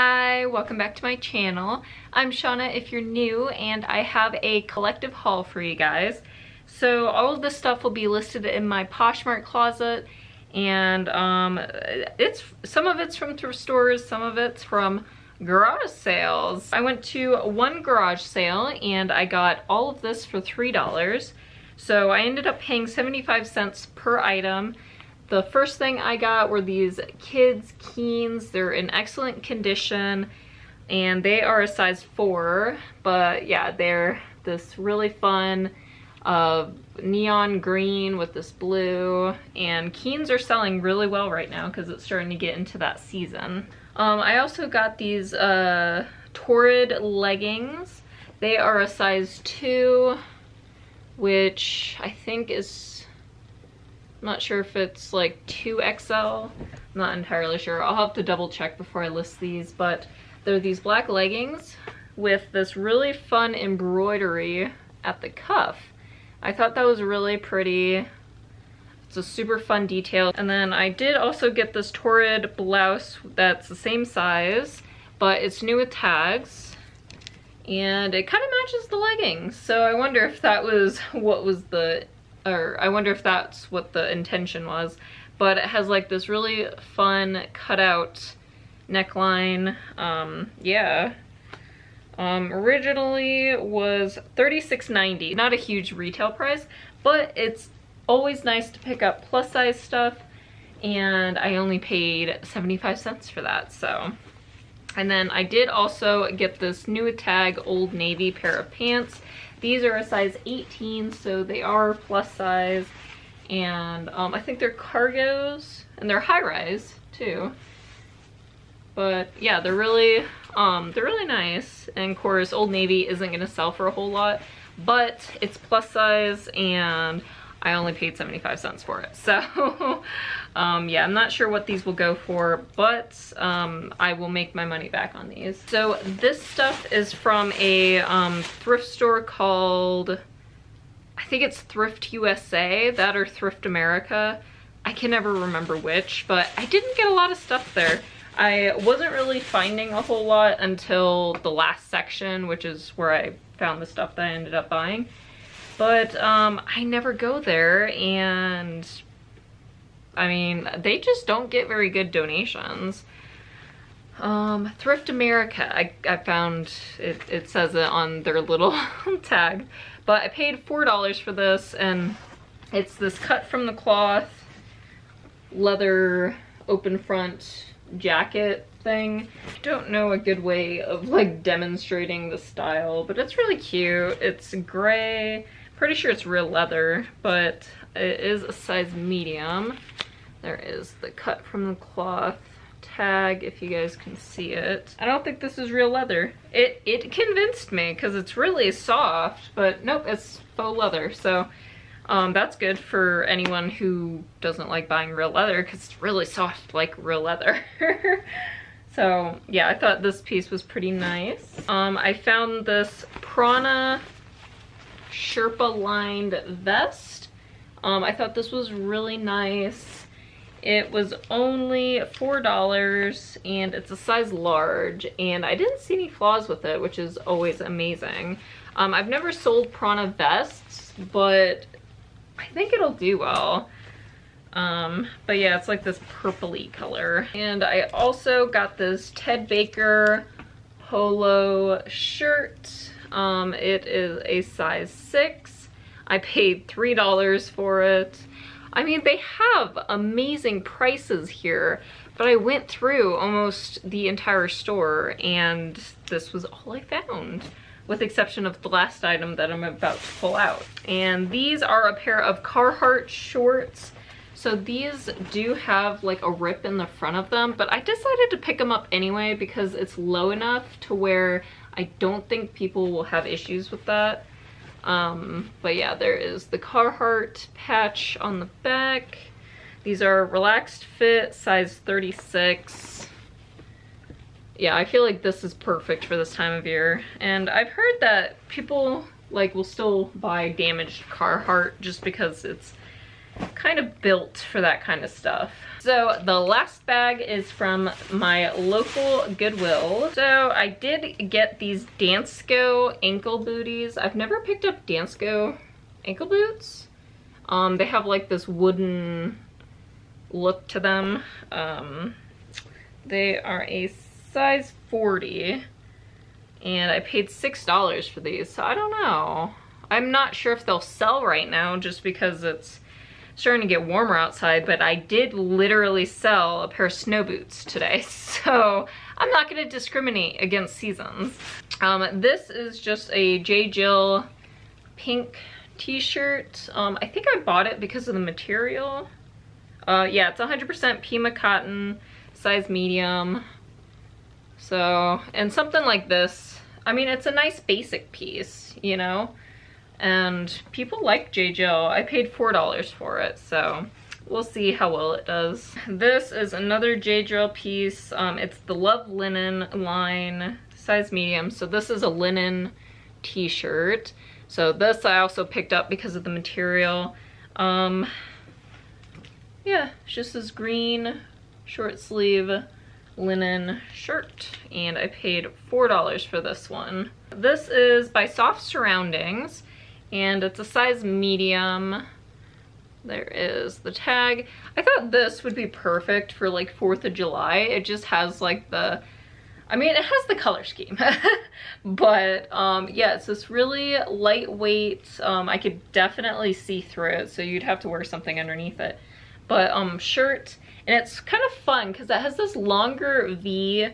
Hi, welcome back to my channel. I'm Shawna if you're new and I have a collective haul for you guys. So all of this stuff will be listed in my Poshmark closet and um, it's some of it's from thrift stores, some of it's from garage sales. I went to one garage sale and I got all of this for $3. So I ended up paying 75 cents per item the first thing I got were these kids Keens. They're in excellent condition and they are a size four, but yeah, they're this really fun uh, neon green with this blue and Keens are selling really well right now because it's starting to get into that season. Um, I also got these uh, Torrid leggings. They are a size two, which I think is I'm not sure if it's like 2XL. I'm not entirely sure. I'll have to double check before I list these, but they're these black leggings with this really fun embroidery at the cuff. I thought that was really pretty. It's a super fun detail. And then I did also get this Torrid blouse that's the same size, but it's new with tags. And it kind of matches the leggings. So I wonder if that was what was the or I wonder if that's what the intention was, but it has like this really fun cutout neckline. Um, yeah. Um, originally was $36.90. Not a huge retail price, but it's always nice to pick up plus size stuff and I only paid 75 cents for that, so. And then I did also get this new tag Old Navy pair of pants. These are a size 18, so they are plus size. And um, I think they're cargos, and they're high rise too. But yeah, they're really, um, they're really nice. And of course, Old Navy isn't gonna sell for a whole lot, but it's plus size and I only paid 75 cents for it. So um, yeah, I'm not sure what these will go for, but um, I will make my money back on these. So this stuff is from a um, thrift store called, I think it's Thrift USA, that or Thrift America. I can never remember which, but I didn't get a lot of stuff there. I wasn't really finding a whole lot until the last section, which is where I found the stuff that I ended up buying. But um, I never go there and I mean, they just don't get very good donations. Um, Thrift America, I, I found, it, it says it on their little tag, but I paid $4 for this and it's this cut from the cloth leather open front jacket thing. I don't know a good way of like demonstrating the style, but it's really cute. It's gray Pretty sure it's real leather, but it is a size medium. There is the cut from the cloth tag, if you guys can see it. I don't think this is real leather. It, it convinced me because it's really soft, but nope, it's faux leather. So um, that's good for anyone who doesn't like buying real leather because it's really soft like real leather. so yeah, I thought this piece was pretty nice. Um, I found this Prana Sherpa lined vest. Um, I thought this was really nice. It was only $4 and it's a size large and I didn't see any flaws with it, which is always amazing. Um, I've never sold Prana vests, but I think it'll do well. Um, but yeah, it's like this purpley color. And I also got this Ted Baker polo shirt um, it is a size six. I paid $3 for it. I mean, they have amazing prices here, but I went through almost the entire store and this was all I found with exception of the last item that I'm about to pull out. And these are a pair of Carhartt shorts. So these do have like a rip in the front of them, but I decided to pick them up anyway because it's low enough to where I don't think people will have issues with that. Um, but yeah, there is the Carhartt patch on the back. These are relaxed fit, size 36. Yeah, I feel like this is perfect for this time of year. And I've heard that people like will still buy damaged Carhartt just because it's kind of built for that kind of stuff. So the last bag is from my local Goodwill. So I did get these Dansko ankle booties. I've never picked up Dansko ankle boots. Um, they have like this wooden look to them. Um, they are a size 40 and I paid $6 for these. So I don't know. I'm not sure if they'll sell right now just because it's starting to get warmer outside, but I did literally sell a pair of snow boots today. So I'm not gonna discriminate against seasons. Um, this is just a J. Jill pink t-shirt. Um, I think I bought it because of the material. Uh, yeah, it's 100% Pima cotton, size medium. So, and something like this, I mean, it's a nice basic piece, you know? And people like J. Jill. I paid $4 for it, so we'll see how well it does. This is another J. Jill piece. Um, it's the Love Linen line, size medium. So this is a linen t-shirt. So this I also picked up because of the material. Um, yeah, it's just this green short sleeve linen shirt and I paid $4 for this one. This is by Soft Surroundings and it's a size medium. There is the tag. I thought this would be perfect for like 4th of July. It just has like the, I mean, it has the color scheme, but um, yeah, it's this really lightweight, um, I could definitely see through it, so you'd have to wear something underneath it. But um, shirt, and it's kind of fun because it has this longer V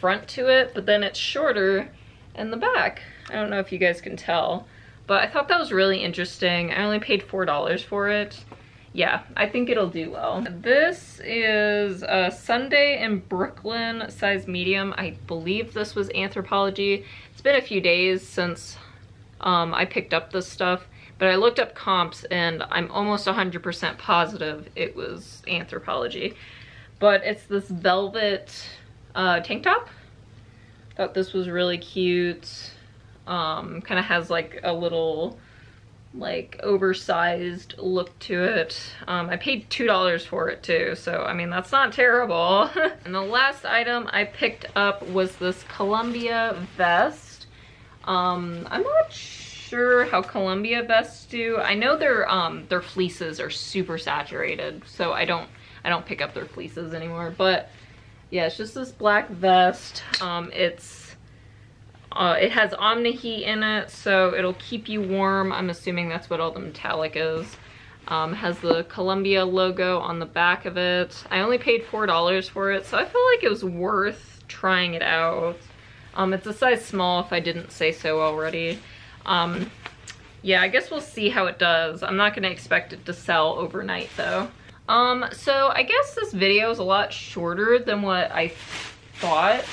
front to it, but then it's shorter in the back. I don't know if you guys can tell. But I thought that was really interesting. I only paid $4 for it. Yeah, I think it'll do well. This is a Sunday in Brooklyn, size medium. I believe this was Anthropologie. It's been a few days since um, I picked up this stuff, but I looked up comps and I'm almost 100% positive it was Anthropologie. But it's this velvet uh, tank top. Thought this was really cute. Um, kind of has like a little like oversized look to it. Um, I paid $2 for it too, so I mean, that's not terrible. and the last item I picked up was this Columbia vest. Um, I'm not sure how Columbia vests do. I know their um, their fleeces are super saturated, so I don't I don't pick up their fleeces anymore. But yeah, it's just this black vest. Um, it's uh, it has Omni-Heat in it, so it'll keep you warm. I'm assuming that's what all the metallic is. Um, has the Columbia logo on the back of it. I only paid $4 for it, so I feel like it was worth trying it out. Um, it's a size small if I didn't say so already. Um, yeah, I guess we'll see how it does. I'm not gonna expect it to sell overnight though. Um, so I guess this video is a lot shorter than what I thought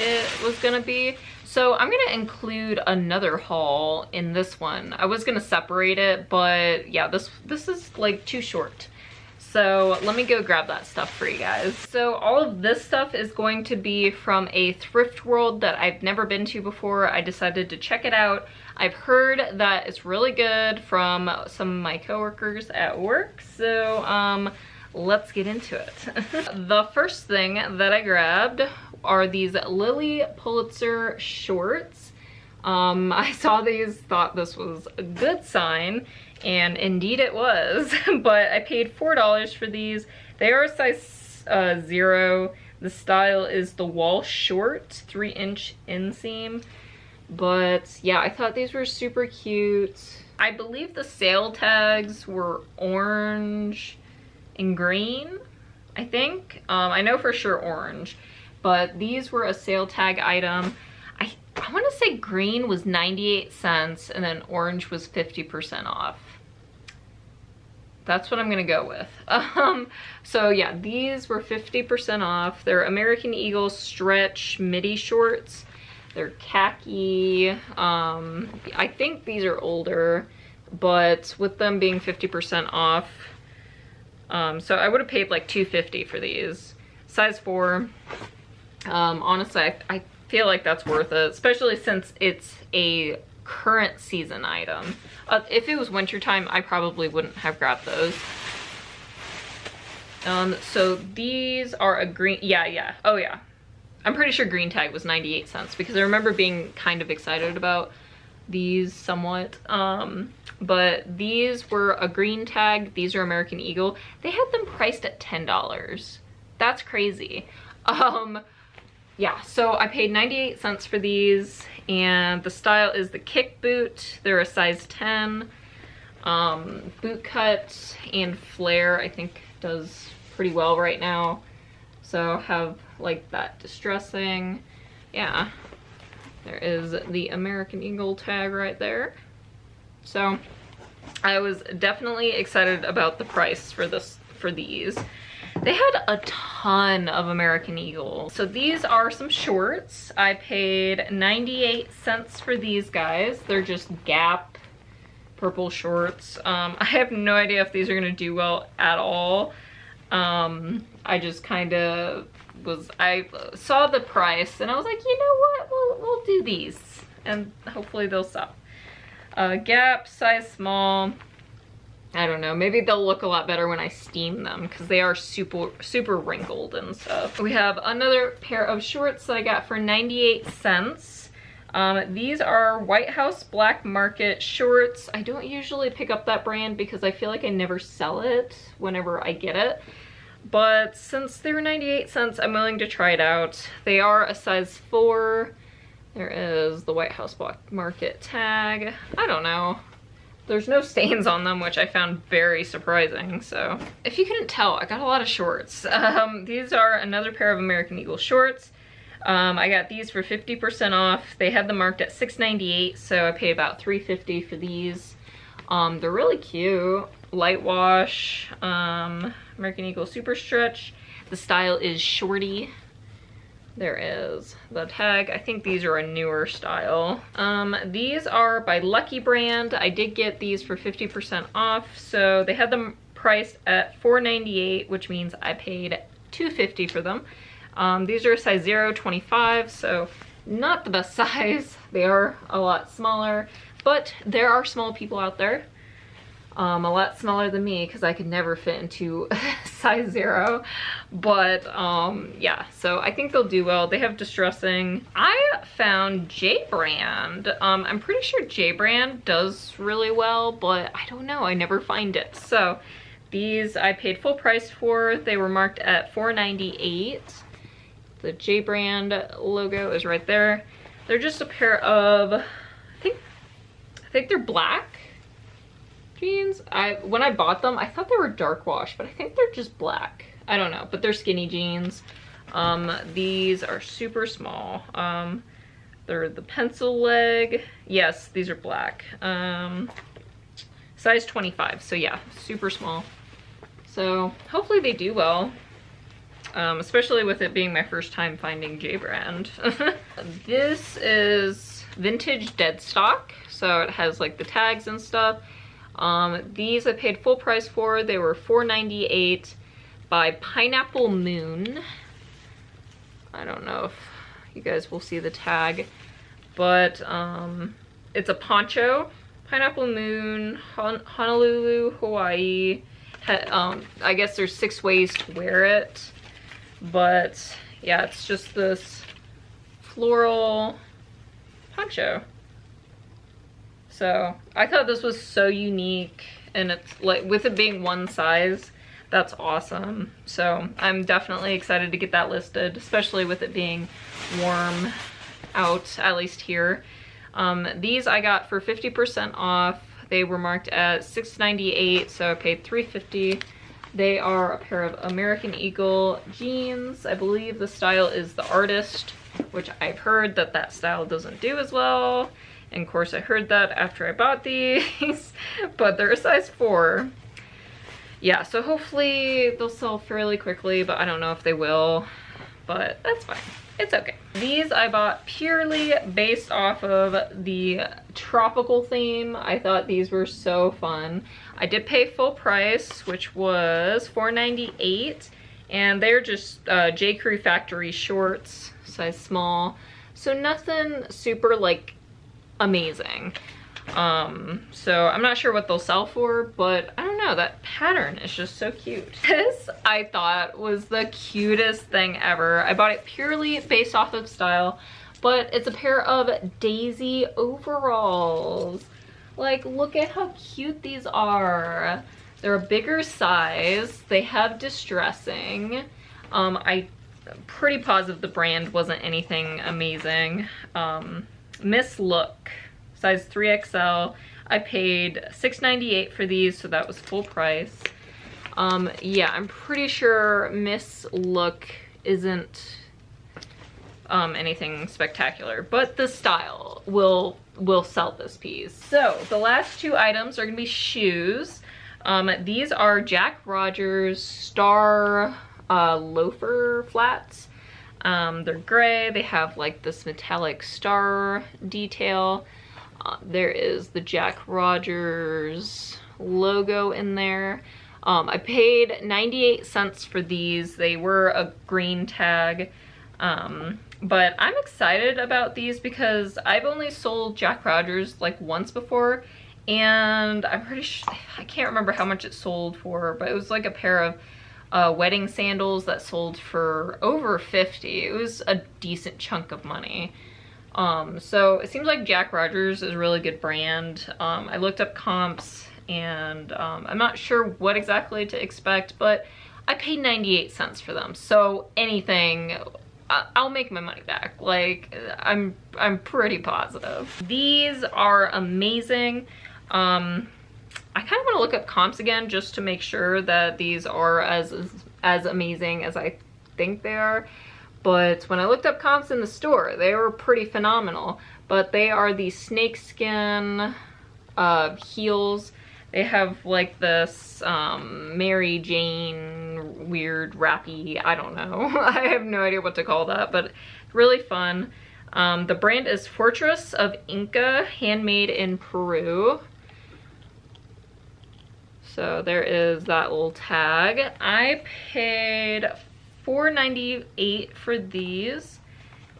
it was gonna be. So I'm gonna include another haul in this one. I was gonna separate it, but yeah, this, this is like too short. So let me go grab that stuff for you guys. So all of this stuff is going to be from a thrift world that I've never been to before. I decided to check it out. I've heard that it's really good from some of my coworkers at work. So um, let's get into it. the first thing that I grabbed are these Lilly Pulitzer shorts. Um, I saw these, thought this was a good sign, and indeed it was, but I paid $4 for these. They are a size uh, zero. The style is the wall short, three inch inseam. But yeah, I thought these were super cute. I believe the sale tags were orange and green, I think. Um, I know for sure orange but these were a sale tag item. I, I want to say green was 98 cents and then orange was 50% off. That's what I'm gonna go with. Um, so yeah, these were 50% off. They're American Eagle stretch midi shorts. They're khaki. Um, I think these are older, but with them being 50% off, um, so I would have paid like 250 for these. Size four, um, honestly, I, I feel like that's worth it, especially since it's a current season item. Uh, if it was wintertime, I probably wouldn't have grabbed those. Um, so these are a green, yeah, yeah, oh yeah. I'm pretty sure green tag was 98 cents because I remember being kind of excited about these somewhat. Um, but these were a green tag. These are American Eagle. They had them priced at $10. That's crazy. Um, yeah, so I paid 98 cents for these and the style is the kick boot. They're a size 10. Um, boot cut and flare I think does pretty well right now. So have like that distressing. Yeah, there is the American Eagle tag right there. So I was definitely excited about the price for this for these. They had a ton of American Eagle. So these are some shorts. I paid 98 cents for these guys. They're just Gap purple shorts. Um, I have no idea if these are gonna do well at all. Um, I just kind of was, I saw the price and I was like, you know what, we'll, we'll do these and hopefully they'll sell. Uh, Gap, size small. I don't know, maybe they'll look a lot better when I steam them because they are super, super wrinkled and stuff. We have another pair of shorts that I got for 98 cents. Um, these are White House Black Market shorts. I don't usually pick up that brand because I feel like I never sell it whenever I get it. But since they were 98 cents, I'm willing to try it out. They are a size 4. There is the White House Market tag. I don't know. There's no stains on them, which I found very surprising. So if you couldn't tell, I got a lot of shorts. Um, these are another pair of American Eagle shorts. Um, I got these for 50% off. They had them marked at $6.98, so I paid about $3.50 for these. Um, they're really cute. Light wash, um, American Eagle Super Stretch. The style is shorty. There is the tag. I think these are a newer style. Um, these are by Lucky Brand. I did get these for 50% off. So they had them priced at $4.98, which means I paid $2.50 for them. Um, these are a size 0, 25, so not the best size. They are a lot smaller, but there are small people out there. Um, a lot smaller than me because I could never fit into size zero. But um, yeah, so I think they'll do well. They have distressing. I found J Brand. Um, I'm pretty sure J Brand does really well, but I don't know. I never find it. So these I paid full price for. They were marked at $4.98. The J brand logo is right there. They're just a pair of, I think, I think they're black jeans. I When I bought them, I thought they were dark wash, but I think they're just black. I don't know, but they're skinny jeans. Um, these are super small. Um, they're the pencil leg. Yes, these are black. Um, size 25, so yeah, super small. So hopefully they do well um, especially with it being my first time finding J-Brand. this is vintage dead stock, so it has like the tags and stuff. Um, these I paid full price for. They were $4.98 by Pineapple Moon. I don't know if you guys will see the tag, but um, it's a poncho. Pineapple Moon, Hon Honolulu, Hawaii. Um, I guess there's six ways to wear it. But yeah, it's just this floral poncho. So I thought this was so unique and it's like with it being one size, that's awesome. So I'm definitely excited to get that listed, especially with it being warm out, at least here. Um, these I got for 50% off. They were marked at $6.98, so I paid $3.50 they are a pair of American Eagle jeans. I believe the style is the artist, which I've heard that that style doesn't do as well. And of course I heard that after I bought these, but they're a size four. Yeah, so hopefully they'll sell fairly quickly, but I don't know if they will, but that's fine. It's okay. These I bought purely based off of the tropical theme. I thought these were so fun. I did pay full price, which was $4.98, and they're just uh, J. Crew factory shorts, size small. So nothing super like amazing. Um, so I'm not sure what they'll sell for, but I don't know, that pattern is just so cute. This I thought was the cutest thing ever. I bought it purely based off of style, but it's a pair of Daisy overalls. Like, look at how cute these are. They're a bigger size. They have distressing. Um, I pretty positive the brand wasn't anything amazing. Um, Miss Look, size 3XL. I paid $6.98 for these, so that was full price. Um, yeah, I'm pretty sure Miss Look isn't um, anything spectacular, but the style will will sell this piece. So the last two items are gonna be shoes. Um, these are Jack Rogers Star uh, loafer flats. Um, they're gray, they have like this metallic star detail. Uh, there is the Jack Rogers logo in there. Um, I paid 98 cents for these. They were a green tag. Um, but I'm excited about these because I've only sold Jack Rogers like once before and I'm pretty sure, I can't remember how much it sold for, but it was like a pair of uh, wedding sandals that sold for over 50. It was a decent chunk of money. Um, so it seems like Jack Rogers is a really good brand. Um, I looked up comps and um, I'm not sure what exactly to expect, but I paid 98 cents for them. So anything I'll make my money back. Like, I'm, I'm pretty positive. These are amazing. Um, I kind of want to look up comps again just to make sure that these are as, as amazing as I think they are. But when I looked up comps in the store, they were pretty phenomenal. But they are the snakeskin uh, heels. They have like this um, Mary Jane weird wrappy, I don't know. I have no idea what to call that, but really fun. Um, the brand is Fortress of Inca, handmade in Peru. So there is that little tag. I paid $4.98 for these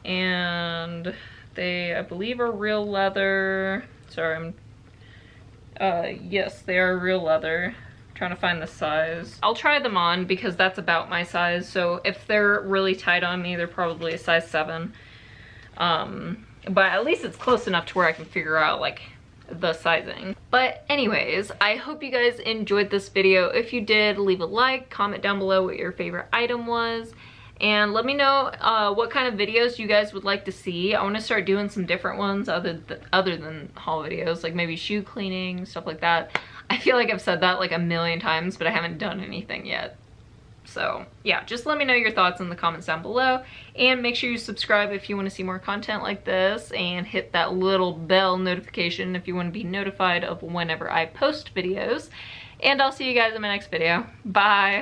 and they, I believe, are real leather. Sorry, I'm uh, yes, they are real leather. I'm trying to find the size. I'll try them on because that's about my size. So if they're really tight on me, they're probably a size seven. Um, but at least it's close enough to where I can figure out like the sizing. But anyways, I hope you guys enjoyed this video. If you did, leave a like, comment down below what your favorite item was and let me know uh, what kind of videos you guys would like to see. I want to start doing some different ones other, th other than haul videos, like maybe shoe cleaning, stuff like that. I feel like I've said that like a million times, but I haven't done anything yet. So yeah, just let me know your thoughts in the comments down below and make sure you subscribe if you want to see more content like this and hit that little bell notification if you want to be notified of whenever I post videos. And I'll see you guys in my next video. Bye!